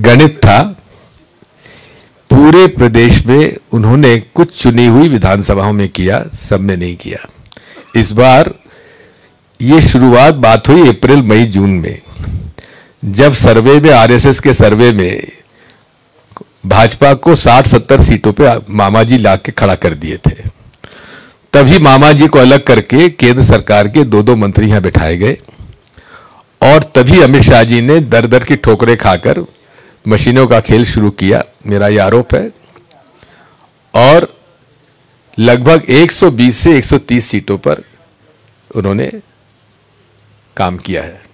गणित था, पूरे प्रदेश में उन्होंने कुछ चुनी हुई विधानसभाओं में किया, सब में नहीं किया। इस बार ये शुरुआत बात हुई अप्रैल, मई, जून में। जब सर्वे में, आरएसएस के सर्वे में भाजपा को 60-70 सीटों पे मामा जी ला के खड़ा कर दिए थे, तभी मामा जी को अलग करके केंद्र सरकार के दो दो मंत्री यहाँ बिठाए गए और तभी अमित शाह जी ने दर दर की ठोकरें खाकर मशीनों का खेल शुरू किया, मेरा यह आरोप है। और लगभग 120 से 130 सीटों पर उन्होंने काम किया है।